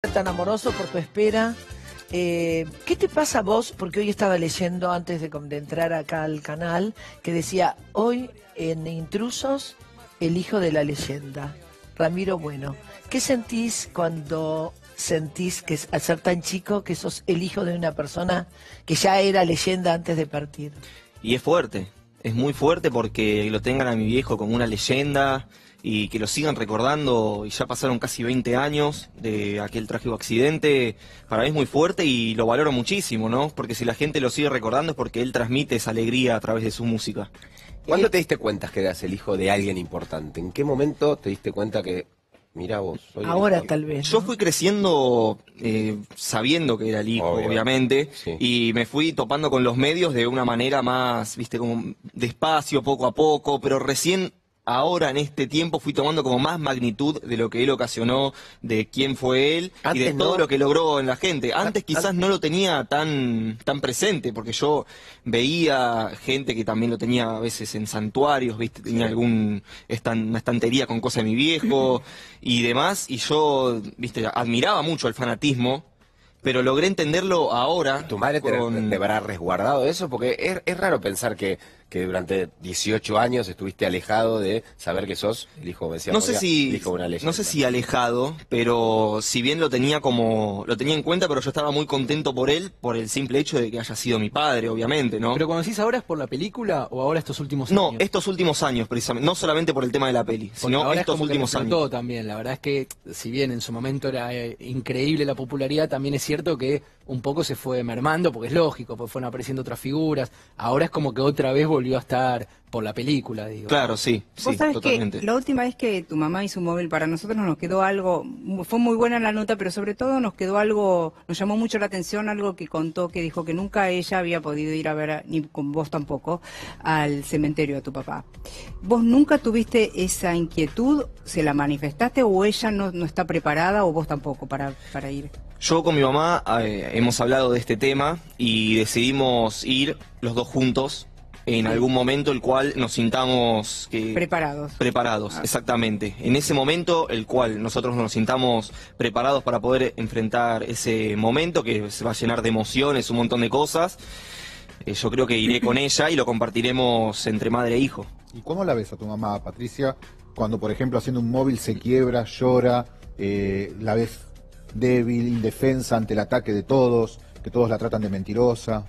tan amoroso por tu espera. Eh, ¿Qué te pasa vos? Porque hoy estaba leyendo antes de, de entrar acá al canal que decía, hoy en Intrusos, el hijo de la leyenda, Ramiro Bueno. ¿Qué sentís cuando sentís que al ser tan chico que sos el hijo de una persona que ya era leyenda antes de partir? Y es fuerte, es muy fuerte porque lo tengan a mi viejo como una leyenda y que lo sigan recordando, y ya pasaron casi 20 años de aquel trágico accidente, para mí es muy fuerte y lo valoro muchísimo, ¿no? Porque si la gente lo sigue recordando es porque él transmite esa alegría a través de su música. ¿Cuándo te diste cuenta que eras el hijo de alguien importante? ¿En qué momento te diste cuenta que, mira vos, soy el Ahora tal vez. Yo fui creciendo eh, sabiendo que era el hijo, Obvio. obviamente, Sí. y me fui topando con los medios de una manera más, viste, como despacio, poco a poco, pero recién ahora en este tiempo fui tomando como más magnitud de lo que él ocasionó, de quién fue él y de todo lo que logró en la gente. Antes An- quizás no lo tenía tan, tan presente, porque yo veía gente que también lo tenía a veces en santuarios, viste, tenía algún estan- una estantería con cosas de mi viejo y demás, y yo, viste, admiraba mucho el fanatismo, pero logré entenderlo ahora. ¿Tu madre te, con- te habrá resguardado eso? Porque es, es raro pensar que, que durante 18 años estuviste alejado de saber que sos el hijo, decía No sé si de una no sé si alejado, pero si bien lo tenía como lo tenía en cuenta, pero yo estaba muy contento por él por el simple hecho de que haya sido mi padre, obviamente, ¿no? ¿Pero cuando decís ahora es por la película o ahora estos últimos no, años? estos últimos años precisamente, no solamente por el tema de la peli, Porque sino ahora es estos como que últimos explotó años. también. La verdad es que, si bien en su momento era eh, increíble la popularidad, también es cierto que un poco se fue mermando, porque es lógico, pues fueron apareciendo otras figuras. Ahora es como que otra vez volvió a estar por la película, digo. Claro, sí, Vos sí, sabés totalmente. que la última vez que tu mamá hizo un móvil para nosotros nos quedó algo, fue muy buena la nota, pero sobre todo nos quedó algo, nos llamó mucho la atención algo que contó, que dijo que nunca ella había podido ir a ver, a- ni con vos tampoco, al cementerio a tu papá. ¿Vos nunca tuviste esa inquietud? ¿Se la manifestaste o ella no, no está preparada o vos tampoco para, para ir? Yo con mi mamá eh, hemos hablado de este tema y decidimos ir los dos juntos en algún momento el cual nos sintamos que Preparados. Preparados, Ah. exactamente. En ese momento, el cual nosotros nos sintamos preparados para poder enfrentar ese momento que se va a llenar de emociones, un montón de cosas, eh, yo creo que iré con ella y lo compartiremos entre madre e hijo. ¿Y cómo la ves a tu mamá, Patricia, cuando, por ejemplo, haciendo un móvil se quiebra, llora, eh, la ves débil, indefensa ante el ataque de todos, que todos la tratan de mentirosa?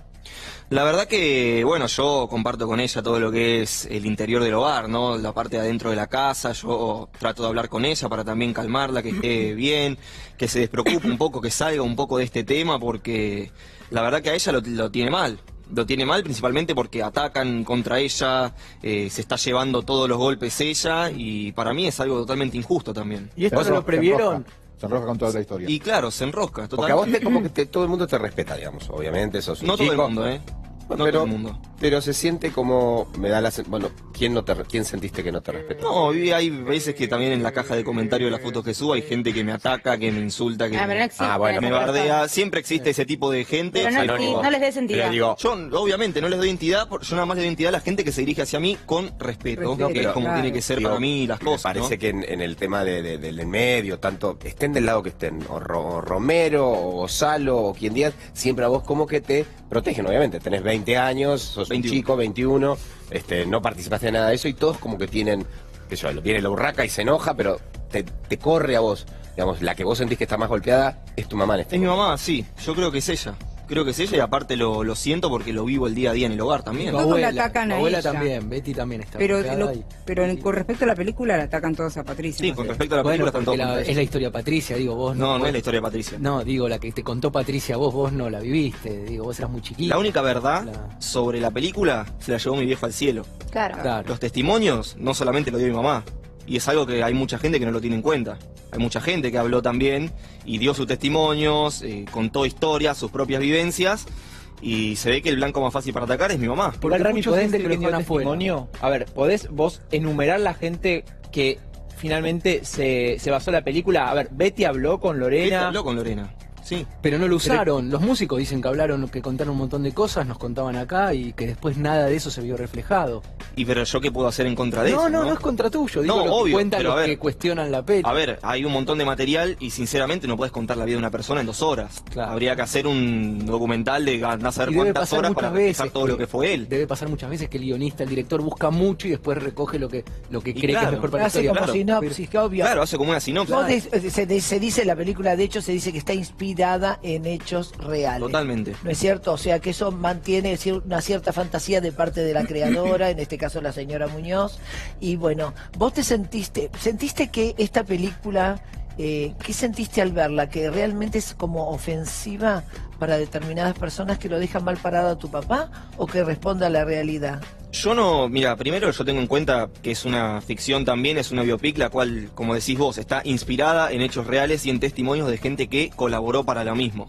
La verdad que, bueno, yo comparto con ella todo lo que es el interior del hogar, ¿no? La parte de adentro de la casa, yo trato de hablar con ella para también calmarla, que esté bien, que se despreocupe un poco, que salga un poco de este tema, porque la verdad que a ella lo, lo tiene mal. Lo tiene mal principalmente porque atacan contra ella, eh, se está llevando todos los golpes ella y para mí es algo totalmente injusto también. ¿Y esto Se no lo previeron? Se enrosca, con toda la historia. Y claro, se enrosca Porque a vos te, como que te- todo el mundo te respeta, digamos, obviamente, sos un No todo el mundo, ¿eh? No pero, todo el mundo. pero se siente como, me da la bueno, ¿quién, no te, ¿quién sentiste que no te respeta? No, y hay veces que también en la caja de comentarios de las fotos que subo hay gente que me ataca, que me insulta, que Ah, no. Ah, bueno, me bardea. Siempre existe ese tipo de gente. Pero no, les des entidad. digo, Yo, obviamente, no les doy identidad, por- yo nada más le doy identidad a la gente que se dirige hacia mí con respeto, Respeto, que es como claro. tiene que ser Digo, para mí las Me cosas. parece ¿no? que en, en el tema de, de- del medio, tanto estén del lado que estén, o, Ro- o Romero, o Gonzalo, o quien digas, siempre a vos como que te protegen, obviamente. Tenés 20 años, sos 21. un chico, 21, este, no participaste de nada de eso, y todos como que tienen, sé yo, viene la urraca y se enoja, pero te, te corre a vos. Digamos, la que vos sentís que está más golpeada es tu mamá en este Es mi mamá, sí, yo creo que es ella. Creo que es ella y aparte lo, lo siento porque lo vivo el día a día en el hogar también. Todos la abuela, atacan tu a abuela ella. también, Betty también está Pero, golpeada lo- y- pero en- con respecto a la película la atacan todos a Patricia. Sí, ¿no? con respecto a la Bueno, película están todos es la historia de Patricia, digo, vos No, no vos- es la historia de Patricia. No, digo, la que te contó Patricia, vos, vos no la viviste, digo, vos eras muy chiquita. La única verdad La- sobre la película se la llevó mi viejo al cielo. Claro. Claro. Los testimonios no solamente lo dio mi mamá, y es algo que hay mucha gente que no lo tiene en cuenta. Hay mucha gente que habló también y dio sus testimonios, eh, contó historias, sus propias vivencias, y se ve que el blanco más fácil para atacar es mi mamá. Porque Igual, Rami, ¿podés decir que dio testimonio? A ver, ¿podés vos enumerar la gente que finalmente se, se basó en la película? A ver, Betty habló con Betty Lorena. habló con Lorena. Sí. Pero no lo usaron. Los músicos dicen que hablaron, que contaron un montón de cosas, nos contaban acá y que después nada de eso se vio reflejado. Y pero yo qué puedo hacer en contra de no, eso, no, no, es contra tuyo. Digo No, lo que obvio, cuentan pero los ver. que cuestionan la peli. A ver, hay un montón de material y sinceramente no puedes contar la vida de una persona en dos horas. Claro. Habría que hacer un documental de andar a saber cuántas pasar horas para muchas veces todo lo que fue él. Debe pasar muchas veces que el guionista, el director busca mucho y después recoge lo que, lo que Y cree que claro, es mejor para la Hace historia. como claro. sinopsis, que obvio. Claro, hace como una sinopsis. Se, de- se dice la película, de hecho, se dice que está inspirada en hechos reales. Totalmente. ¿No es cierto? O sea, que eso mantiene una cierta fantasía de parte de la creadora, en este caso la señora Muñoz. Y bueno, vos te sentiste, sentiste que esta película, eh, ¿qué sentiste al verla? ¿Que realmente es como ofensiva para determinadas personas que lo dejan mal parado a tu papá o que responde a la realidad? Yo no, mira, primero yo tengo en cuenta que es una ficción también, es una biopic, la cual, como decís vos, está inspirada en hechos reales y en testimonios de gente que colaboró para lo mismo.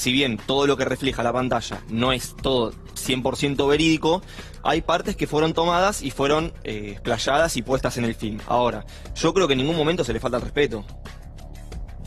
Si bien todo lo que refleja la pantalla no es todo 100% verídico, hay partes que fueron tomadas y fueron eh, explayadas y puestas en el film. Ahora, yo creo que en ningún momento se le falta el respeto.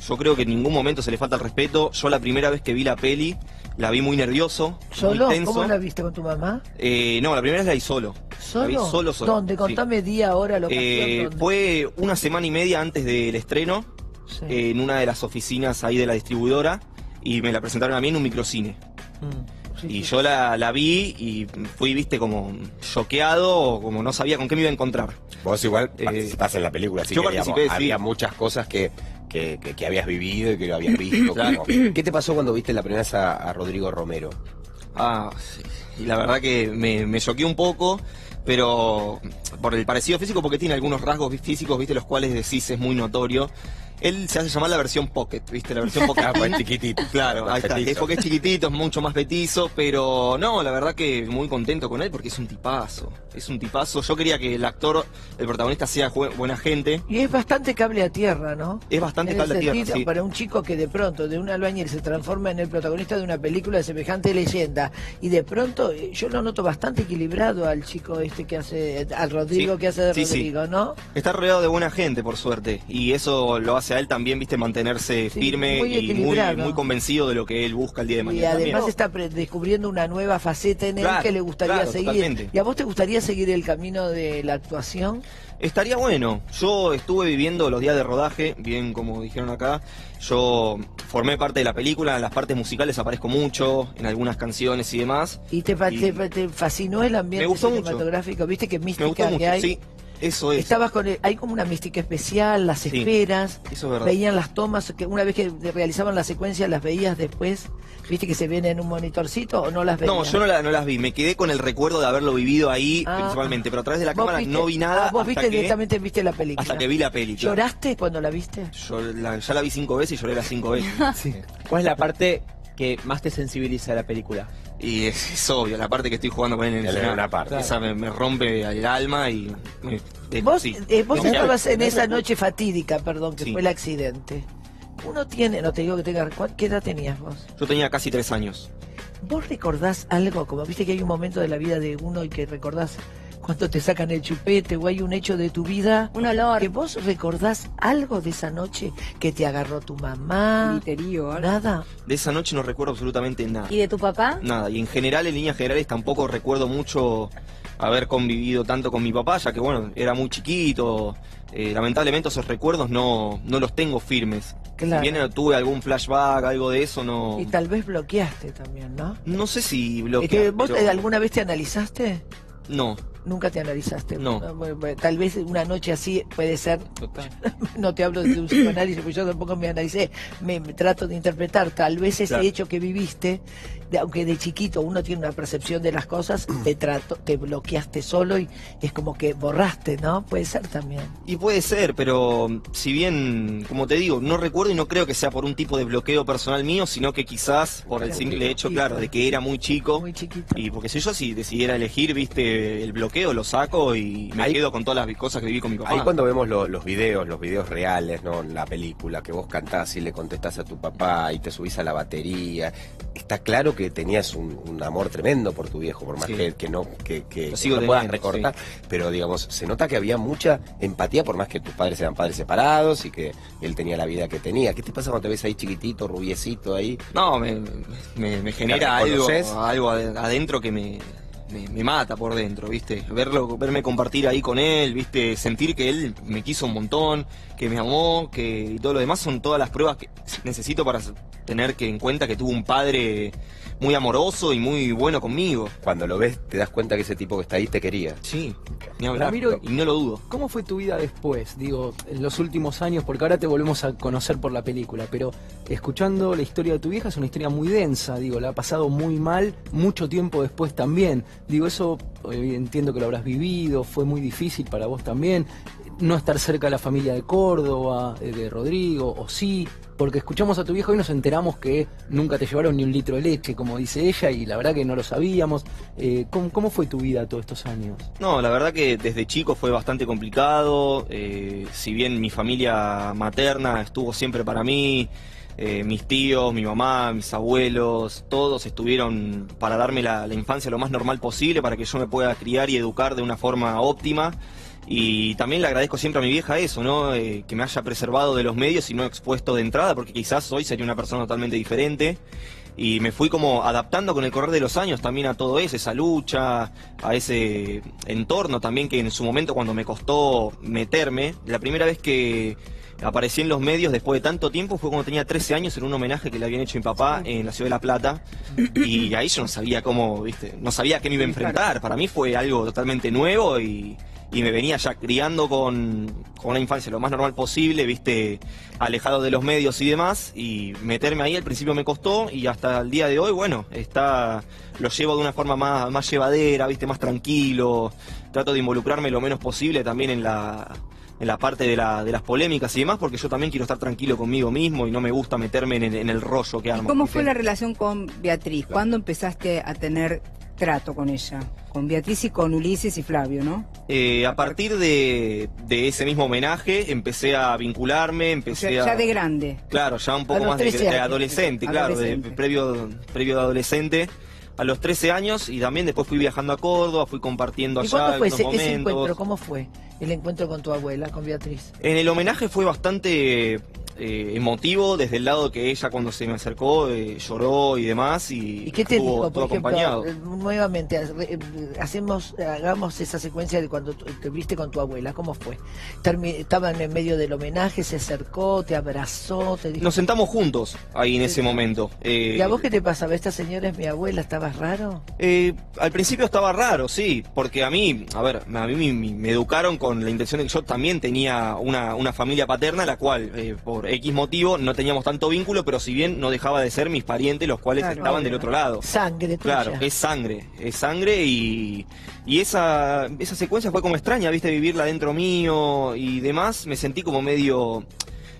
Yo creo que en ningún momento se le falta el respeto. Yo la primera vez que vi la peli, la vi muy nervioso, ¿Solo? muy tenso. ¿Cómo la viste con tu mamá? Eh, no, la primera vez la vi solo. La vi ¿Solo? solo, solo. ¿Dónde? Sí. Contame día, hora, locación. Eh, ¿dónde? fue una semana y media antes del estreno, Sí. eh, en una de las oficinas ahí de la distribuidora, y me la presentaron a mí en un microcine. Mm, sí, Y sí. yo la, la vi y fui, viste, como choqueado, como no sabía con qué me iba a encontrar. Vos igual Eh, participás en la película, así yo que digamos, participé, sí. había muchas cosas que, que, que- que habías vivido y que lo habías visto. Claro. ¿Qué te pasó cuando viste la primera vez a, a Rodrigo Romero? Ah, y la verdad que me, me choqué un poco, pero por el parecido físico, porque tiene algunos rasgos físicos, viste, los cuales decís es muy notorio. Él se hace llamar la versión Pocket, ¿viste? La versión Pocket. Ah, pues es chiquitito. Claro, ahí está. Es porque es chiquitito, es mucho más petizo, pero no, la verdad que muy contento con él porque es un tipazo. Es un tipazo. Yo quería que el actor, el protagonista, sea buena gente. Y es bastante cable a tierra, ¿no? Es bastante En el cable a tierra, sí. Para un chico que de pronto, de un albañil, se transforma en el protagonista de una película de semejante leyenda. Y de pronto, eh, yo lo noto bastante equilibrado al chico este que hace, al Rodrigo Sí, que hace de sí, sí. Rodrigo, ¿no? Está rodeado de buena gente, por suerte. Y eso lo hace él también, viste, mantenerse Sí, firme muy y muy, convencido de lo que él busca el día de Y mañana. además también. está descubriendo una nueva faceta en él Claro, que le gustaría claro, seguir. totalmente. ¿Y a vos te gustaría seguir el camino de la actuación? Estaría bueno. Yo estuve viviendo los días de rodaje, bien como dijeron acá. Yo formé parte de la película, en las partes musicales aparezco mucho, en algunas canciones y demás. ¿Y te, Y- te- te fascinó el ambiente Me gustó mucho. cinematográfico? ¿Viste qué Me mística gustó que mucho, hay? sí. Eso es. Estabas con el- hay como una mística especial, las Sí, esperas, eso es verdad. veían las tomas, que una vez que realizaban la secuencia las veías después, viste que se ven en un monitorcito o no las veías. No, yo no, la- no las vi. Me quedé con el recuerdo de haberlo vivido ahí Ah. principalmente, pero a través de la cámara viste- no vi nada ah, vos viste que, directamente viste la película. hasta que vi la peli. claro. ¿Lloraste cuando la viste? Yo la- ya la vi cinco veces y lloré las cinco veces. ¿Cuál es la parte que más te sensibiliza la película? Y es, es obvio, la parte que estoy jugando con él en el una parte. Esa me, me rompe el alma y... me- de- Vos, sí. eh, vos estabas en esa noche fatídica, perdón, que Sí. fue el accidente. Uno tiene, no te digo que tengas, ¿cuál- ¿qué edad tenías vos? Yo tenía casi tres años. ¿Vos recordás algo? Como viste que hay un momento de la vida de uno y que recordás cuando te sacan el chupete o hay un hecho de tu vida. Un olor. ¿Que vos recordás algo de esa noche que te agarró tu mamá? Griterío, algo. Nada. De esa noche no recuerdo absolutamente nada. ¿Y de tu papá? Nada, y en general, en líneas generales, tampoco recuerdo mucho haber convivido tanto con mi papá, ya que bueno, era muy chiquito. Eh, lamentablemente esos recuerdos no, no los tengo firmes. Claro. Si bien tuve algún flashback, algo de eso, no... Y tal vez bloqueaste también, ¿no? No sé si Es bloquear, que ¿Vos pero- eh, alguna vez te analizaste? No, Nunca te analizaste. No. Bueno, tal vez una noche así puede ser. no te hablo de un psicoanálisis, porque yo tampoco me analicé. Me, me trato de interpretar. Tal vez ese Claro. hecho que viviste, de- aunque de chiquito uno tiene una percepción de las cosas, te trato, te bloqueaste solo y es como que borraste, ¿no? Puede ser también. Y puede ser, pero si bien, como te digo, no recuerdo y no creo que sea por un tipo de bloqueo personal mío, sino que quizás por el simple hecho, claro, de que era muy chico. Muy chiquito. Y porque si yo si decidiera elegir, viste, el bloqueo, lo saco y me Ahí- quedo con todas las cosas que viví con mi papá. Ahí cuando vemos lo- los videos, los videos reales, ¿no? La película, que vos cantás y le contestás a tu papá y te subís a la batería. está claro que tenías un, un amor tremendo por tu viejo, por más Sí. que, que no que, que- Lo sigo no puedas recortar, pero digamos, se nota que había mucha empatía por más que tus padres eran padres separados y que él tenía la vida que tenía. ¿Qué te pasa cuando te ves ahí chiquitito, rubiecito ahí? No, me, me, me genera ¿La algo, algo ade- adentro que me, me, mata por dentro, ¿viste? Verlo, verme compartir ahí con él, ¿viste? Sentir que él me quiso un montón, que me amó, que y todo lo demás son todas las pruebas que necesito para tener que en cuenta que tuvo un padre muy amoroso y muy bueno conmigo. Cuando lo ves, te das cuenta que ese tipo que está ahí te quería. Sí, ni hablar. Ramiro, y no lo dudo. ¿Cómo fue tu vida después? Digo, en los últimos años, porque ahora te volvemos a conocer por la película, pero escuchando la historia de tu vieja es una historia muy densa, digo, la ha pasado muy mal mucho tiempo después también. Digo, eso eh, entiendo que lo habrás vivido, fue muy difícil para vos también. No estar cerca de la familia de Córdoba, eh, de Rodrigo, o sí, porque escuchamos a tu viejo y nos enteramos que nunca te llevaron ni un litro de leche, como dice ella, y la verdad que no lo sabíamos. Eh, ¿cómo, fue tu vida todos estos años? No, la verdad que desde chico fue bastante complicado. eh, si bien mi familia materna estuvo siempre para mí, mis tíos, mi mamá, mis abuelos, todos estuvieron para darme la infancia lo más normal posible, para que yo me pueda criar y educar de una forma óptima. Y también le agradezco siempre a mi vieja eso, ¿no? Eh, que me haya preservado de los medios y no expuesto de entrada, porque quizás hoy sería una persona totalmente diferente. Y me fui como adaptando con el correr de los años también a todo eso, esa lucha, a ese entorno también que en su momento cuando me costó meterme, la primera vez que aparecí en los medios después de tanto tiempo fue cuando tenía 13 años en un homenaje que le habían hecho a mi papá en la ciudad de La Plata. Y ahí yo no sabía cómo, viste, no sabía a qué me iba a enfrentar. Para mí fue algo totalmente nuevo y, y me venía ya criando con, con una infancia lo más normal posible, viste, alejado de los medios y demás, y meterme ahí al principio me costó y hasta el día de hoy, bueno, está, lo llevo de una forma más, más llevadera, viste, más tranquilo, trato de involucrarme lo menos posible también en la en la parte de, la, de las polémicas y demás, porque yo también quiero estar tranquilo conmigo mismo y no me gusta meterme en, el- en el rollo que ¿Y armo. cómo fue la relación con Beatriz? ¿Cuándo empezaste a tener trato con ella? Con Beatriz y con Ulises y Flavio, ¿no? Eh, a partir de, de ese mismo homenaje empecé a vincularme, O empecé sea, a... ya de grande. Claro, ya un poco más de, 13 de años. adolescente, claro, de, Adolescente. previo, previo de adolescente. A los 13 años y también después fui viajando a Córdoba, fui compartiendo ¿Y allá cuándo fue ese, ese encuentro? ¿Cómo fue el encuentro con tu abuela, con Beatriz? En el homenaje fue bastante eh, emotivo desde el lado que ella cuando se me acercó eh, lloró y demás y, ¿Y qué te estuvo dijo, todo por ejemplo? acompañado. eh, Nuevamente, hacemos, hagamos esa secuencia de cuando te viste con tu abuela. ¿Cómo fue? Estaban en medio del homenaje, se acercó, te abrazó, te dijo... Nos sentamos juntos ahí en ese momento. Eh, ¿Y a vos qué te pasaba? ¿Esta señora es mi abuela? ¿Estabas raro? Al principio estaba raro, sí, porque a mí, a ver, a mí me, me educaron con la intención de que yo también tenía una, una familia paterna, la cual, eh, por X motivo, no teníamos tanto vínculo, pero si bien no dejaba de ser mis parientes, los cuales Claro, estaban obvio. del otro lado. Sangre tuya. Claro, es sangre, es sangre y, y esa, esa secuencia fue como extraña, viste, vivirla dentro mío y demás, me sentí como medio,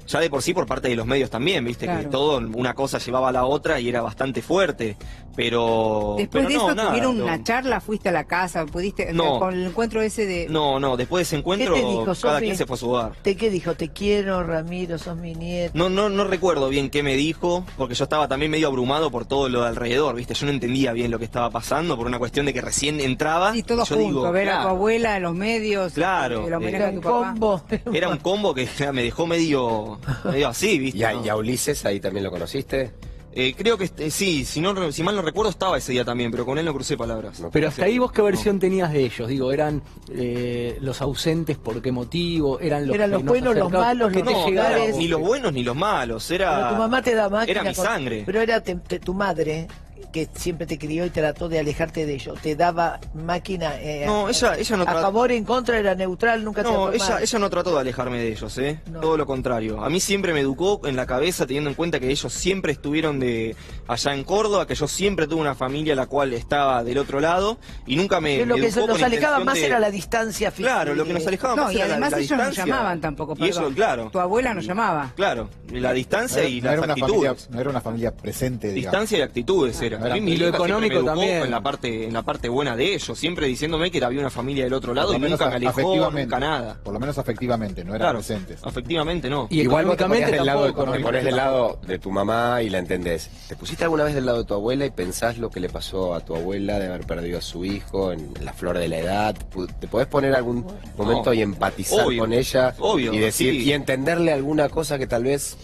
ya de por sí por parte de los medios también, viste, que todo, una cosa llevaba a la otra y era bastante fuerte, pero... Después pero de no, eso nada, tuvieron no. una charla, fuiste a la casa, pudiste, No. con el encuentro ese de... No, no, después de ese encuentro ¿Qué te dijo, cada Sofi? quien se fue a su hogar. ¿Te qué dijo? Te quiero, Ramiro, sos mi nieto. No, no, no recuerdo bien qué me dijo, porque yo estaba también medio abrumado por todo lo de alrededor, ¿viste? Yo no entendía bien lo que estaba pasando por una cuestión de que recién entraba. Y todo yo junto, digo, ver a tu abuela, los medios, Claro, el homenaje Era a tu un papá. combo. Era un combo que me dejó medio, medio así, ¿viste? Y a, ¿no? y a Ulises ahí también lo conociste. Eh, creo que este, sí, si, no, si mal no recuerdo estaba ese día también, pero con él no crucé palabras. No. Pero hasta ahí vos qué versión tenías de ellos, digo, eran eh, los ausentes, ¿por qué motivo? Eran los, Eran que los nos buenos, los malos, ¿Qué los te No, que llegares. ni los buenos ni los malos, era... Pero tu mamá te da máquina. Era mi con- sangre. Pero era te- te- tu madre que siempre te crió y trató de alejarte de ellos. Te daba máquina. eh, No, ella- ella no A favor, en contra, era neutral, nunca te No, trató ella, ella no trató de alejarme de ellos, ¿eh? No. Todo lo contrario. A mí siempre me educó en la cabeza teniendo en cuenta que ellos siempre estuvieron de allá en Córdoba, que yo siempre tuve una familia la cual estaba del otro lado y nunca me, lo me que educó nos la alejaba más de- era la distancia física. Claro, lo que nos alejaba No, más y era la- además la ellos no llamaban tampoco. Y eso, perdón. claro. Tu abuela no llamaba. Claro, la distancia y no las era una actitudes. familia, no era una familia presente, digamos. Distancia y actitudes era. Y lo económico me también. En la parte, en la parte buena de ellos, siempre diciéndome que había una familia del otro lado y nunca me alejó, nunca nada. Por lo menos afectivamente, no eran Claro, presentes. afectivamente no. Y Igual vos te del lado, de, tampoco, te ¿no? pones del lado de tu mamá y la entendés. ¿Te pusiste alguna vez del lado de tu abuela y pensás lo que le pasó a tu abuela de haber perdido a su hijo en la flor de la edad? ¿Te podés poner algún momento No. y empatizar Obvio, con ella obvio, y decir sí. y entenderle alguna cosa que tal vez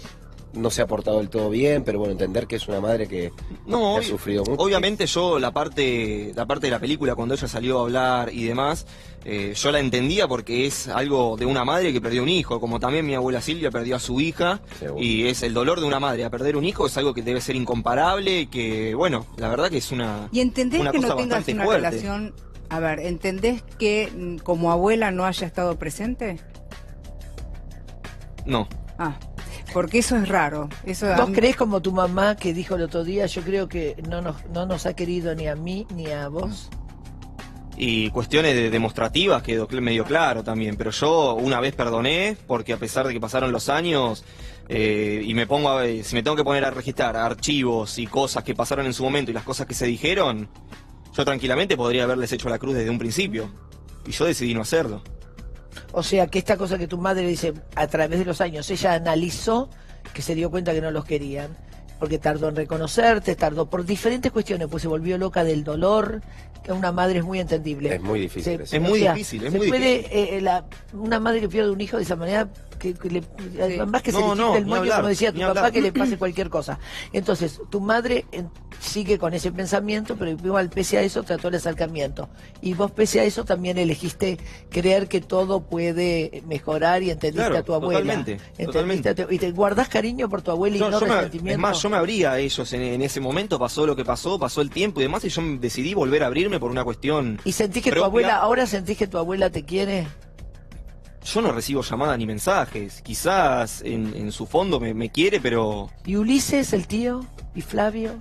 no se ha portado del todo bien, pero bueno, entender que es una madre que, No, que ha sufrido mucho? Obviamente yo la parte, la parte de la película cuando ella salió a hablar y demás, eh, yo la entendía porque es algo de una madre que perdió un hijo, como también mi abuela Silvia perdió a su hija Seguro. y es el dolor de una madre a perder un hijo es algo que debe ser incomparable y que bueno, la verdad que es una ¿Y entendés una que no tengas una fuerte. relación? A ver, ¿entendés que mm, como abuela no haya estado presente? No. Ah, porque eso es raro. Eso ¿Vos mí- crees como tu mamá que dijo el otro día, yo creo que no nos, no nos ha querido ni a mí ni a vos? Y cuestiones de- demostrativas quedó medio claro también, pero yo una vez perdoné porque a pesar de que pasaron los años eh, y me pongo a, si me tengo que poner a registrar archivos y cosas que pasaron en su momento y las cosas que se dijeron, yo tranquilamente podría haberles hecho la cruz desde un principio y yo decidí no hacerlo. O sea, que esta cosa que tu madre dice a través de los años, ella analizó que se dio cuenta que no los querían, porque tardó en reconocerte, tardó por diferentes cuestiones, pues se volvió loca del dolor, que una madre es muy entendible. Es muy difícil Se-. Es muy o sea, difícil, es se muy puede, eh, eh, la- una madre que pierde un hijo de esa manera, que, que le, además que se No, le no, el moño, hablar, como decía tu papá, hablar. que le pase cualquier cosa. Entonces, tu madre sigue con ese pensamiento, pero igual pese a eso trató el acercamiento. Y vos pese a eso también elegiste creer que todo puede mejorar y entendiste Claro, a tu abuela. totalmente, Entendiste totalmente. a tu- y te guardás cariño por tu abuela y Yo- no yo me- resentimiento. es más, yo me abría a ellos en, en ese momento, pasó lo que pasó, pasó el tiempo y demás, y yo decidí volver a abrirme por una cuestión. ¿Y sentís que tu abuela, ahora sentís que tu abuela te quiere? Yo no recibo llamadas ni mensajes. Quizás en, en su fondo me, me quiere, pero ¿Y Ulises, el tío? ¿Y Flavio?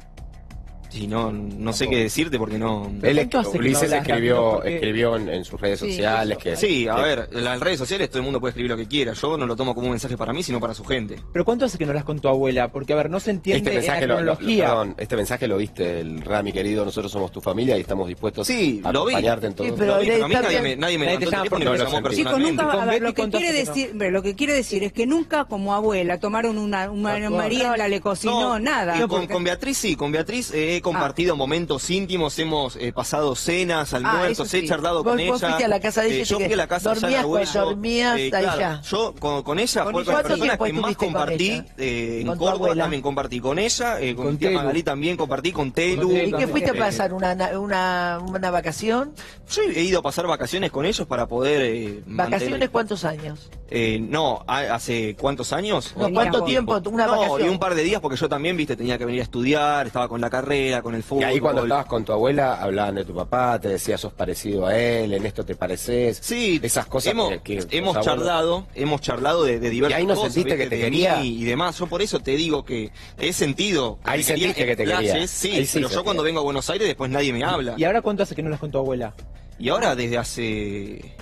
Sí, no, no sé qué decirte porque no. Él, ¿Cuánto hace que no Ulises escribió? Porque- escribió en, en sus redes Sí, sociales que... Sí, a que- ver, en las redes sociales todo el mundo puede escribir lo que quiera. Yo no lo tomo como un mensaje para mí, sino para su gente. Pero ¿cuánto hace que no hablas con tu abuela? Porque, a ver, no se entiende Este mensaje, en lo, la lo- perdón, este mensaje lo viste, el Rami querido, nosotros somos tu familia y estamos dispuestos Sí, a lo vi. acompañarte en todo. Sí, pero Lo vi, pero a mí nadie me, nadie me Nadie levantó el teléfono y no sentí. Chicos, nunca, a ver, lo que quiere no. decir, lo que quiere decir es que nunca como abuela tomaron una, una María le cocinó nada. y con Beatriz sí, con Beatriz eh, he compartido momentos íntimos, hemos eh, pasado cenas, almuerzos, eso sí. he charlado Vos- con vos ella. fuiste a la casa de ella y yo fui a la casa de dormías Yana con- Abuelo, dormías claro, ya. Yo con, con ella ¿Con fue ella con personas tiempo que más compartí ella? eh, en Con Córdoba abuela. también compartí con ella, eh, con, Con mi tía Telu. Magalí también compartí con Telu. ¿Y qué fuiste a Eh, pasar? ¿Una, una, una vacación? Yo he ido a pasar vacaciones con ellos para poder eh, ¿Vacaciones cuántos años? Eh, no, ha- hace cuántos años? No, ¿cuánto tiempo? Una no, vacación. y un par de días porque yo también, viste, tenía que venir a estudiar, estaba con la carrera, con el Y fútbol. ahí cuando estabas con tu abuela hablaban de tu papá, te decía sos parecido a él, en esto te pareces. Sí, esas cosas hemos, que, que hemos abuelos- charlado, hemos charlado de, de diversas ¿Y ahí no cosas, sentiste ¿viste? que te de quería? y demás. Yo por eso te digo que he sentido. Ahí me quería sentiste que te quería. flashes, Sí, Ahí sí pero yo cuando vengo a Buenos Aires después nadie me habla. ¿Y ahora cuánto hace que no hablas con tu abuela? Y ahora desde hace.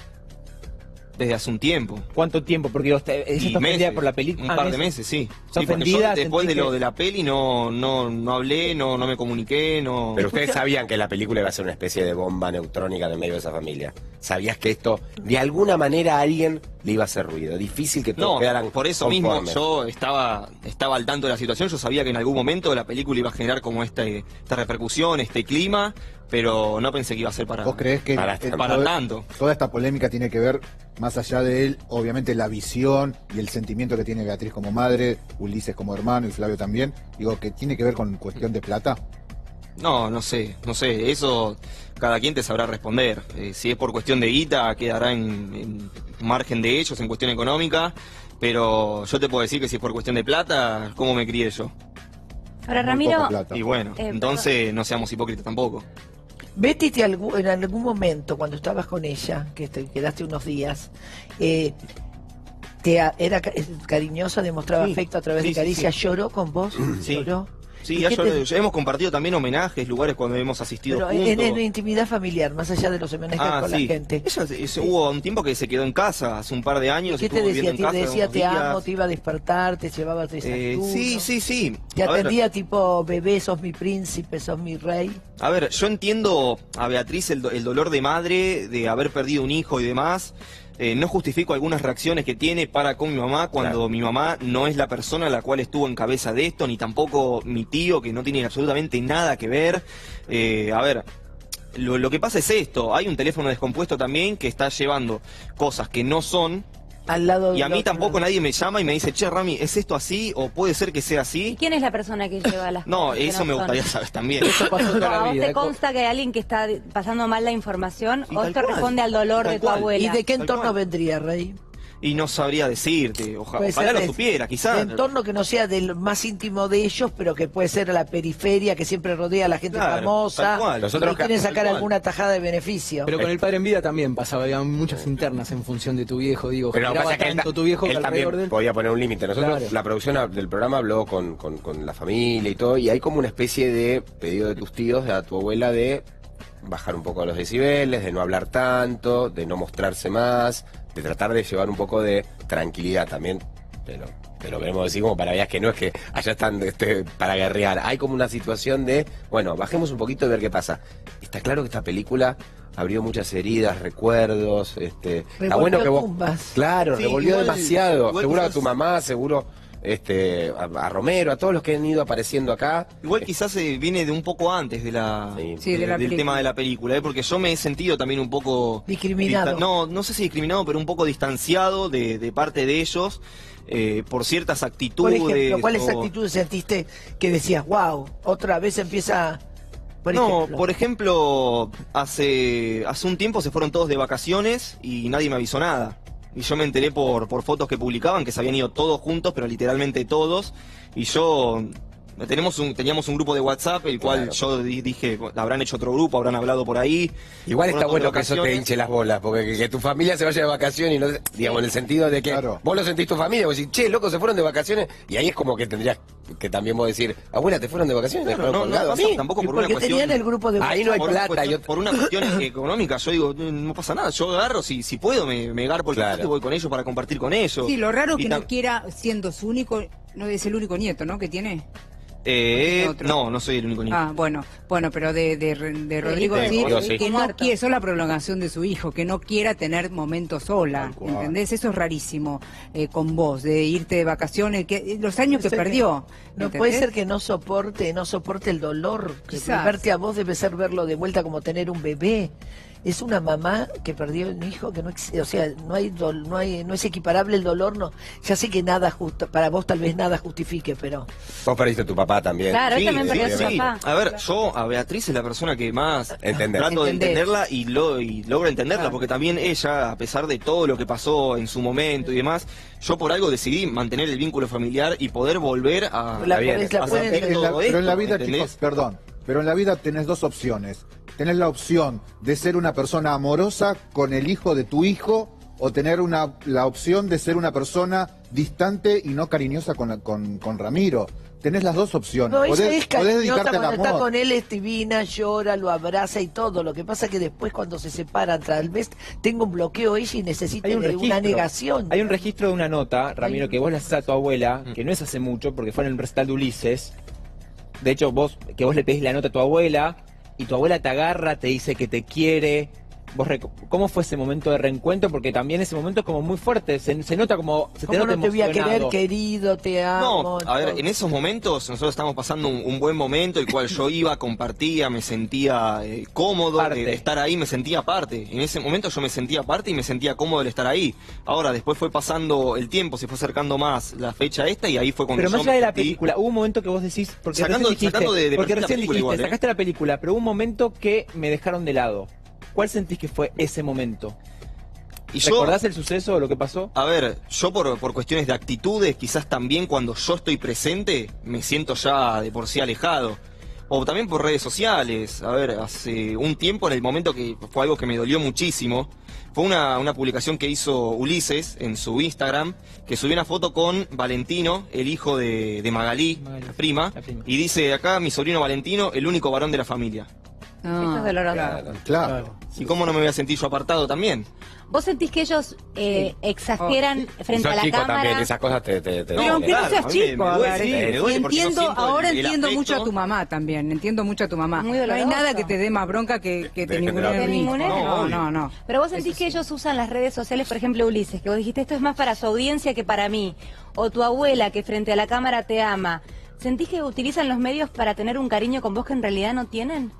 Desde hace un tiempo. ¿Cuánto tiempo? Porque Y está ofendida por la película. Un par de meses, sí. ¿Está Sí, porque ofendida? yo después de ¿Sentís lo que- de la peli no, no, no hablé, no, no me comuniqué, no. Pero ustedes sabían que la película iba a ser una especie de bomba neutrónica en el medio de esa familia. Sabías que esto, de alguna manera, a alguien le iba a hacer ruido. Difícil que todos No, quedaran por eso conformes. mismo yo estaba, estaba al tanto de la situación, yo sabía que en algún momento la película iba a generar como este, esta repercusión, este clima, pero no pensé que iba a ser para... ¿Vos crees que Para- para todo- tanto. toda esta polémica tiene que ver, más allá de él, obviamente la visión y el sentimiento que tiene Beatriz como madre, Ulises como hermano y Flavio también, digo, que tiene que ver con cuestión de plata? No, no sé, no sé, eso cada quien te sabrá responder. Eh, si es por cuestión de guita, quedará en, en margen de ellos, en cuestión económica, pero yo te puedo decir que si es por cuestión de plata, ¿cómo me crié yo? Ahora, Ramiro. Y bueno, Eh, entonces no seamos hipócritas tampoco. Betty, te en algún momento, cuando estabas con ella, que te quedaste unos días, eh, te era ca- cariñosa, demostraba Sí, afecto a través sí, de caricias, sí. lloró con vos, lloró. Sí, ¿Y ya qué yo- te- ya hemos compartido también homenajes, lugares cuando hemos asistido Pero juntos. en, en intimidad familiar, más allá de los homenajes Ah, con sí. la gente. Ella hubo un tiempo que se quedó en casa, hace un par de años. ¿Qué te decía? ¿Te casa decía te días. amo, te iba a despertar, te llevaba a Eh, sí, sí, sí. Te A ver, atendía tipo, bebé, sos mi príncipe, sos mi rey. A ver, yo entiendo a Beatriz el, do- el dolor de madre, de haber perdido un hijo y demás. Eh, no justifico algunas reacciones que tiene para con mi mamá cuando Claro. mi mamá no es la persona la cual estuvo en cabeza de esto, ni tampoco mi tío, que no tiene absolutamente nada que ver. Eh, a ver, lo, lo que pasa es esto, hay un teléfono descompuesto también que está llevando cosas que no son, Al lado y del a mí otro. tampoco nadie me llama y me dice, che Rami, ¿es esto así? ¿O puede ser que sea ¿Y así? quién es la persona que lleva las No, cosas que eso me son? gustaría saber también. Eso pasó toda No, la ¿A vos vida. te ¿eh? Co- consta que hay alguien que está pasando mal la información Y o tal esto cual, responde al dolor tal de tu cual. abuela? ¿Y de qué Tal entorno cual. vendría, Rey? Y no sabría decirte, oja- Puede ojalá lo de- supiera, quizás. De entorno que no sea del más íntimo de ellos, pero que puede ser la periferia que siempre rodea a la gente Claro, famosa. tal cual. Nosotros quieren sacar cual. alguna tajada de beneficio. Pero con el padre en vida también pasaba, había muchas internas en función de tu viejo, digo, Pero que pasa que tanto ta- tu viejo que él alrededor también de él. podía poner un límite. Nosotros, Claro. la producción del programa habló con, con- con la familia y todo, y hay como una especie de pedido de tus tíos, de a tu abuela, de bajar un poco los decibeles, de no hablar tanto, de no mostrarse más, de tratar de llevar un poco de tranquilidad también. Pero, pero queremos decir como para veas que no es que allá están este, para guerrear. Hay como una situación de, bueno, bajemos un poquito y ver qué pasa. Está claro que esta película abrió muchas heridas, recuerdos, este, está bueno que vos, tumbas. claro, Sí, revolvió igual- demasiado. igual seguro a tu mamá, seguro este, a, a Romero, a todos los que han ido apareciendo acá. Igual quizás eh, viene de un poco antes de la, Sí. Sí, de la del tema de la película, ¿eh? porque yo me he sentido también un poco... Discriminado. No, no sé si discriminado, pero un poco distanciado de, de parte de ellos eh, por ciertas Por actitudes. ejemplo, ¿cuáles o- actitudes sentiste que decías, wow, otra vez empieza... Por no, ejemplo, por ejemplo, hace, hace un tiempo se fueron todos de vacaciones y nadie me avisó nada. Y yo me enteré por, por fotos que publicaban que se habían ido todos juntos, pero literalmente todos. Y yo tenemos un, teníamos un grupo de WhatsApp, el cual Claro. yo di- dije, habrán hecho otro grupo, habrán hablado por ahí. Igual está bueno que eso te hinche las bolas, porque que, que tu familia se vaya de vacaciones y no, digamos, en el sentido de que Claro. vos lo sentís tu familia, vos decís, che, loco, se fueron de vacaciones, y ahí es como que tendrías que también vos decir, abuela, te fueron de vacaciones, Claro, no, no pasa tampoco por una cuestión... tenían el grupo de Ahí no hay por una plata, cuestión- yo- por una cuestión económica, yo digo, no pasa nada, yo agarro, si, si puedo, me, me garpo el Claro. voy con ellos para compartir con ellos. Sí, lo raro es Y que no quiera, siendo su único, no es el único nieto, ¿no? Que tiene. Eh, no, no soy el único niño. Ah, bueno, bueno, pero de, de, de Rodrigo De sí, que no quiere, eso es la prolongación de su hijo, que no quiera tener momentos sola. ¿entendés? Eso es rarísimo eh, con vos, de irte de vacaciones, que los años que Puede perdió. No puede ser que no soporte, no soporte el dolor. Que Quizás. verte a vos debe ser verlo de vuelta como tener un bebé. Es una mamá que perdió un hijo que no existe, o sea, no hay, dol- no hay, no es equiparable el dolor, no. Ya sé que nada justo, para vos tal vez nada justifique, pero Vos perdiste a tu papá también. Claro, él también perdió a su sí. papá. A ver, yo a Beatriz es la persona que más Entender. trato de Entender. entenderla y, lo, y logro entenderla, porque también ella, a pesar de todo lo que pasó en su momento y demás, yo por algo decidí mantener el vínculo familiar y poder volver a, la, bien. la a pueden- sentir En la- todo pero en la esto, vida, perdón, pero en la vida tenés dos opciones. Tenés la opción de ser una persona amorosa con el hijo de tu hijo o tener una, la opción de ser una persona distante y no cariñosa con, la- con, con Ramiro. Tenés las dos opciones. No, ella podés, es podés cariñosa dedicarte al cuando está con él, es divina, llora, lo abraza y todo. Lo que pasa es que después cuando se separan, tal vez tenga un bloqueo ella y un registro. una negación. Hay un registro de una nota, Ramiro, que vos le haces a tu abuela, que no es hace mucho, porque fue en el recital de Ulises. De hecho, vos, que vos le pedís la nota a tu abuela, y tu abuela te agarra, te dice que te quiere. Vos ¿Cómo fue ese momento de reencuentro? Porque también ese momento es como muy fuerte, se, se nota como... Se te ¿Cómo nota no te voy a querer, querido? Te amo. No, a ver, en esos momentos nosotros estamos pasando un, un buen momento, el cual yo iba, compartía, me sentía eh, cómodo de, de estar ahí, me sentía parte. En ese momento yo me sentía parte y me sentía cómodo de estar ahí. Ahora, después fue pasando el tiempo, se fue acercando más la fecha esta y ahí fue cuando Pero yo más allá de la película, hubo un momento que vos decís, porque Sacando- recién dijiste, sacando de- de porque recién dijiste, igual, ¿eh? sacaste la película, pero hubo un momento que me dejaron de lado. ¿Cuál sentís que fue ese momento? Y yo, ¿Recordás el suceso o lo que pasó? A ver, yo por, por cuestiones de actitudes, quizás también cuando yo estoy presente, me siento ya de por sí alejado. O también por redes sociales. A ver, hace un tiempo, en el momento que fue algo que me dolió muchísimo, fue una, una publicación que hizo Ulises en su Instagram, que subió una foto con Valentino, el hijo de, de Magalí, Magalí, la prima, la prima. y dice acá mi sobrino Valentino, el único varón de la familia. No, Esto es doloroso. claro. Claro. ¿Y cómo no me voy a sentir yo apartado también? ¿Vos sentís que ellos eh, exageran frente a la chico cámara? también, esas cosas te... te, te- Pero aunque no seas chico, me a ver, sí, eh, entiendo, el- ahora el entiendo mucho a tu mamá también, entiendo mucho a tu mamá. Muy no hay nada que te dé más bronca que, que te No, no, no. Pero vos sentís que ellos usan las redes sociales, por ejemplo, Ulises, que vos dijiste esto es más para su audiencia que para mí. O tu abuela que frente a la cámara te ama. ¿Sentís que utilizan los medios para tener un cariño con vos que en realidad no tienen?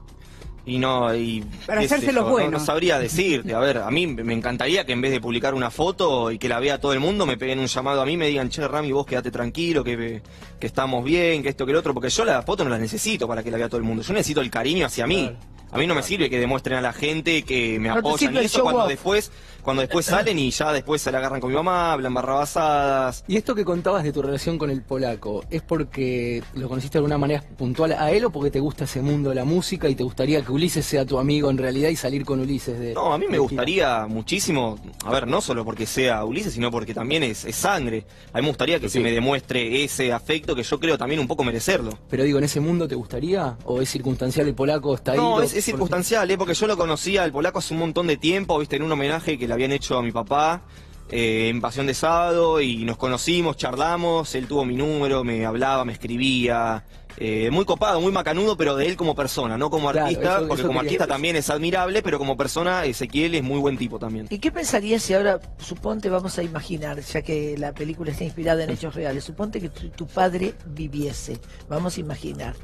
Y no, y. Para hacerse los no- buenos. No, sabría decirte. A ver, a mí me encantaría que en vez de publicar una foto y que la vea todo el mundo, me peguen un llamado a mí y me digan, che, Rami, vos quédate tranquilo, que, que estamos bien, que esto, que el otro, porque yo la foto no la necesito para que la vea todo el mundo. Yo necesito el cariño hacia mí. A mí no me sirve que demuestren a la gente que me No apoyan y eso cuando off. después, cuando después salen y ya después se la agarran con mi mamá, hablan barrabasadas. Y esto que contabas de tu relación con el polaco, ¿es porque lo conociste de alguna manera puntual a él o porque te gusta ese mundo de la música y te gustaría que Ulises sea tu amigo en realidad y salir con Ulises de No, a mí me gustaría muchísimo, a ver, no solo porque sea Ulises, sino porque también es, es sangre. A mí me gustaría que se me demuestre ese afecto que yo creo también un poco merecerlo. Pero digo, ¿en ese mundo te gustaría? ¿O es circunstancial el polaco está ahí? No, lo- es, es circunstancial, ¿eh? porque yo lo conocía al polaco hace un montón de tiempo, viste, en un homenaje que le habían hecho a mi papá eh, en Pasión de Sábado y nos conocimos, charlamos, él tuvo mi número, me hablaba, me escribía. eh, muy copado, muy macanudo, pero de él como persona, no como Claro, artista, eso- porque eso como artista también es admirable, pero como persona Ezequiel es muy buen tipo también. ¿Y qué pensarías si ahora, suponte, vamos a imaginar, ya que la película está inspirada en hechos reales, suponte que tu, tu padre viviese, vamos a imaginar.